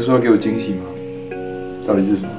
是说要给我惊喜吗？到底是什么？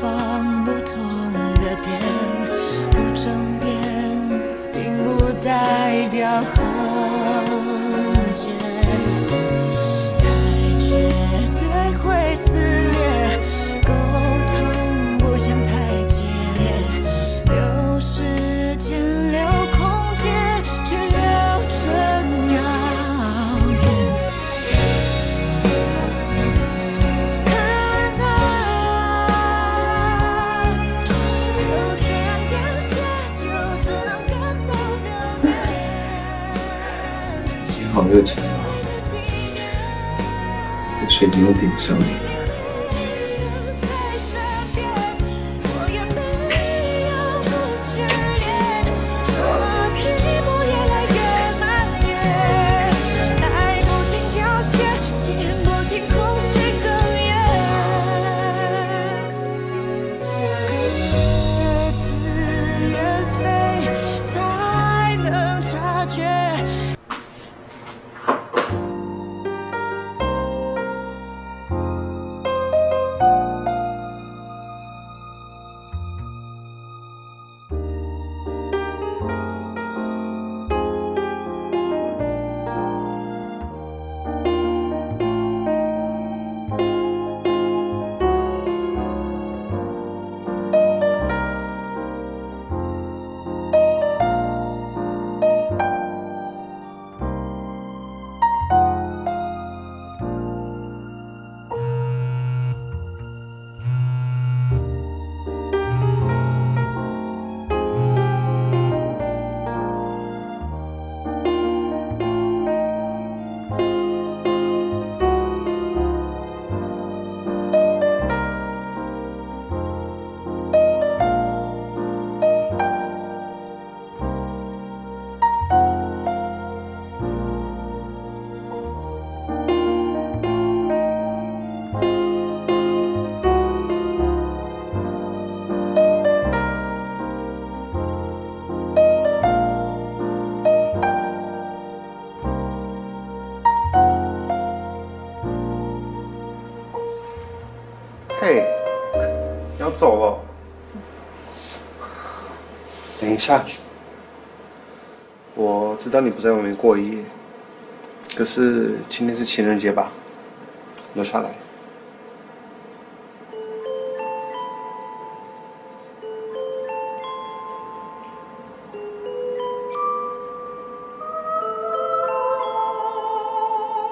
放不同的点，不争辩，并不代表热情啊，水晶都比不上你。走了？等一下，我知道你不在外面过夜，可是今天是情人节吧？留下来。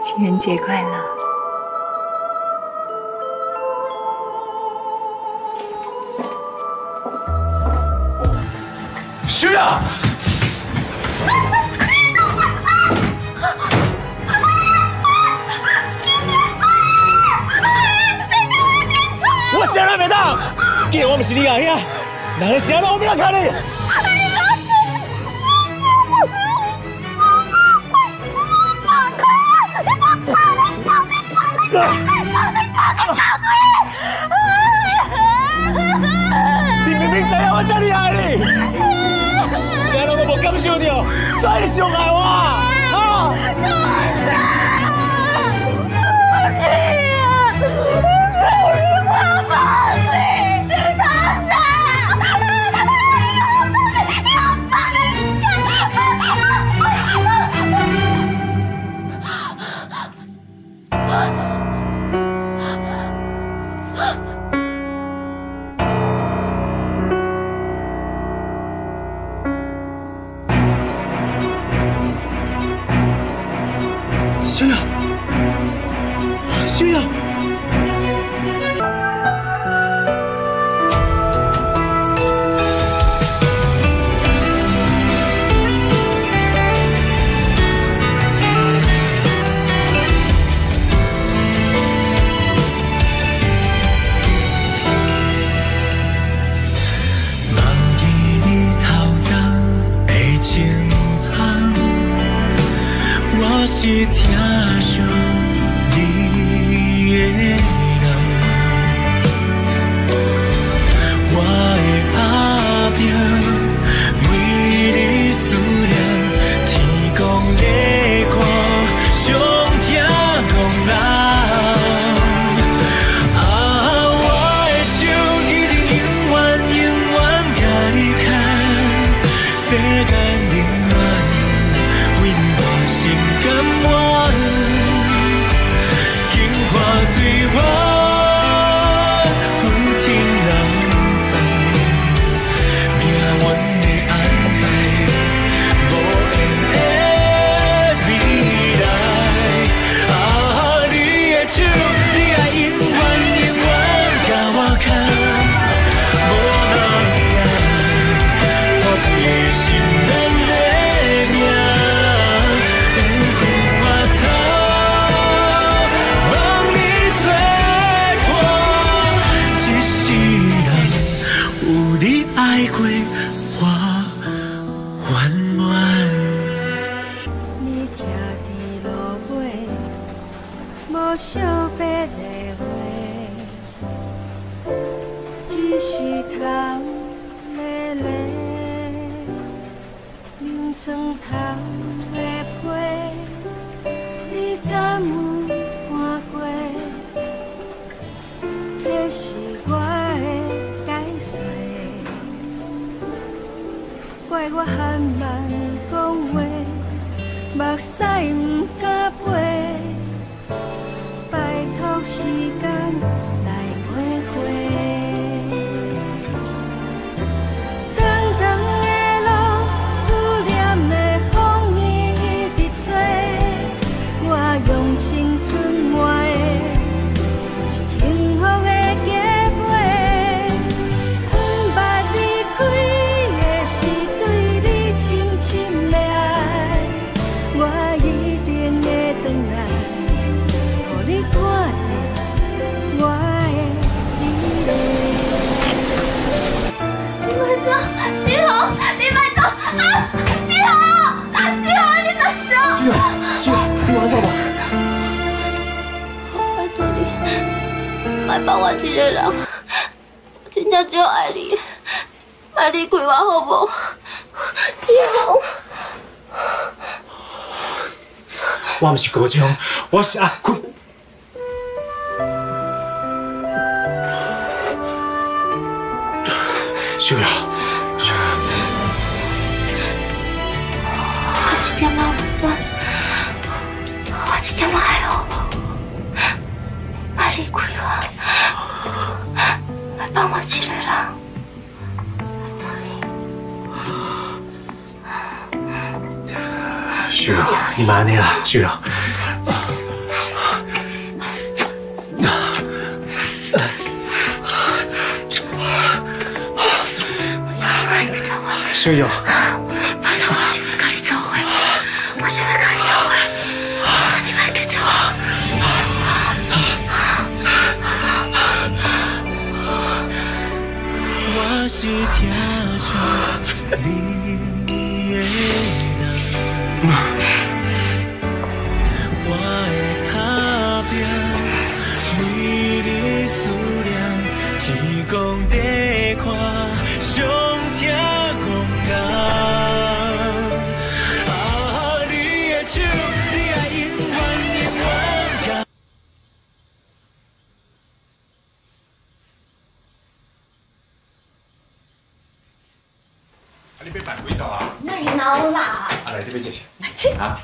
情人节快乐！学长，我谁来袂当？既然我不是你阿兄，哪能谁让我不要看你？你让我无感受到，所以你伤害我啊！是我的解释，怪我含慢讲话，目屎不。帮我一个人，我真正只有爱你，爱你几晚好无？志宏，我不是高志，我是阿坤。秀雅，秀雅，我今天没有断，我今天没有，爱你几？起来了。托里，旭柔，你妈那了，旭柔。旭柔。月天上的月亮啊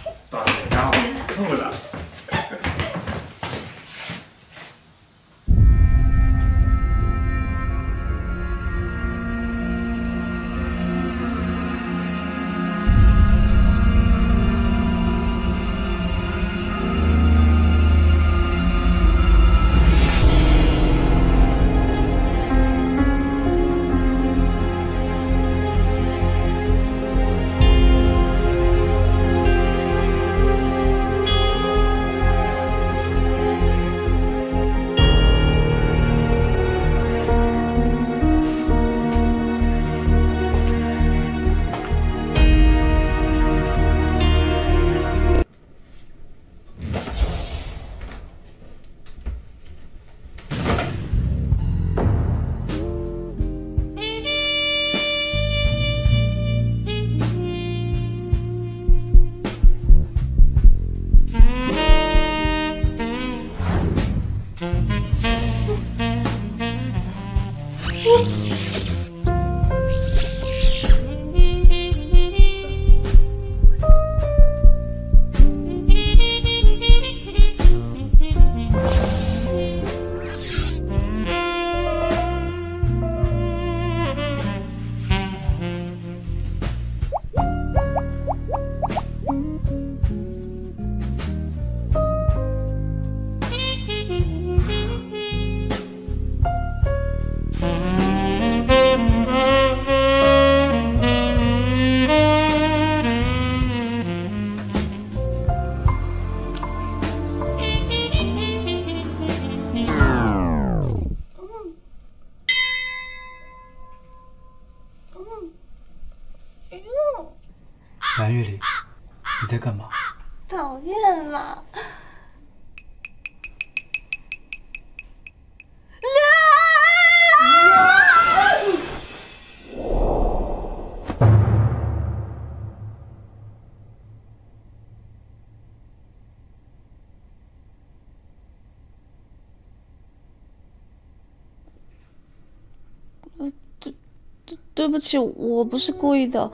对不起，我不是故意的。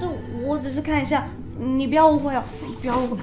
这我只是看一下，你不要误会哦，不要误会。